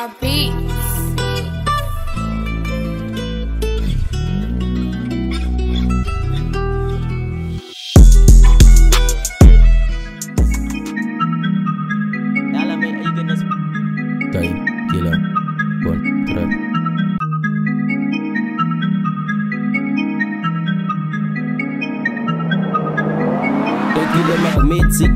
Freestyle Beats. Kilo. Kilo mag-mitsik,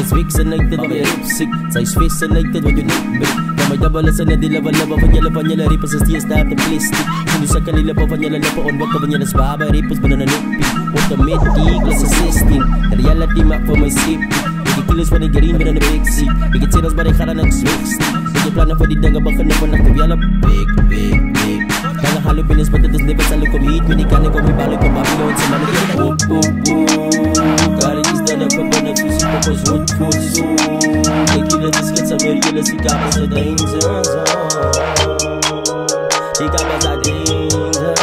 is vaccinated, maar weer ripsick Zij is vaccinated, wat je niet breekt Na may double sa na dila wala ba Vanyala vanyala ripas as dias dati plastic. Hindi sa kanila pa vanyala na paon Wag ka vanyala sa baba ripas ba na nanupi Automatic, class assisting Reality map for my safety Igi kilos pa ni garin ba na nabiksi Igi tiras ba ni kara nag-swix Igi plana pa di danga baka na pa naktabyala Big, big, big. Kaya halo pinis pa tatas lipas sa lukumit Minikanin ko may balik ko Babylon sa manigay Boop, boop, boop Galing isda na pa ba nagsusip ko Cause wood, wood, so Kila disket sa merila si kapa sa danger zone Si kapa sa danger zone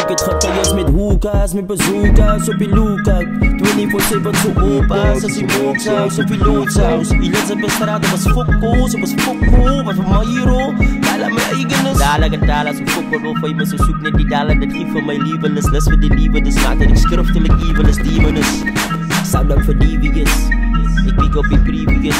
Ik het gekayas met hookahs, met bazookas op je lookout 24-7 zo opas, als je mooksaus op je loodsaus Ilan sa bastrada, mas foko, sa mas foko Mas mayro, dala may eigenes Dala kan dala, sa foko, no fay masusuk na di dala Dat geef van mijn liefde, les les voor de liefde Dus maakt dat evil is demon is Sound out for devious Ik pick op je previous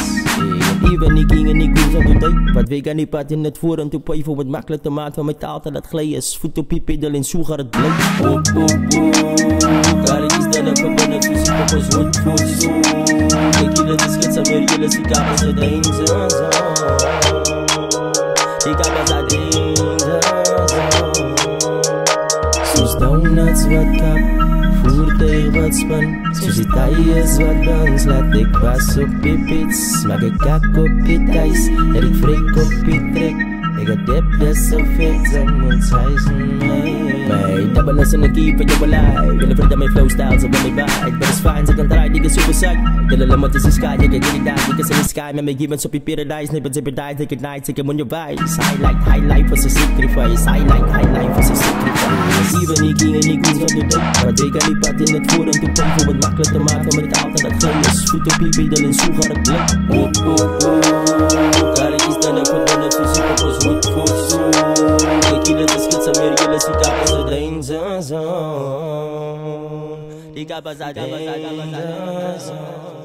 Even ik ging en ik goes aan de tijd Wat weet ik niet pat in het voor en toe pay voor het makkelijk te maken van mijn taal dat het glij is. Voet op je pedal en zoek gaat het blijft Boop boop boop Kari is dat ik van binnen vies ik op ons woord voor zo Kijk je dat is geen samer jullie zie kamer ze danger zone Die kamer ze danger zone Soos donuts wat kap Voertuig wat span Soos die tyres wat dans Laat ek was op die pits Maak ek kak op die thuis vrek op trek my My double as in a keep in your life Willen vrede my flow style so wil my vibe. But it's fine, sy kan try, die is super psych Dille limit is die sky, jy get die die Die is in the sky, met my givens op die paradise Nippers every die, take it night, take it on your vibes Highlight, highlight was a sacrifice. Highlight, highlight was a sacrifice. Even ik ging en ik moest wat doen Maar ik kan niet pad in het voor en toe pijn Voor wat makkelijk te maken met het altijd dat gleed is Voet op je pedal en zone danger zone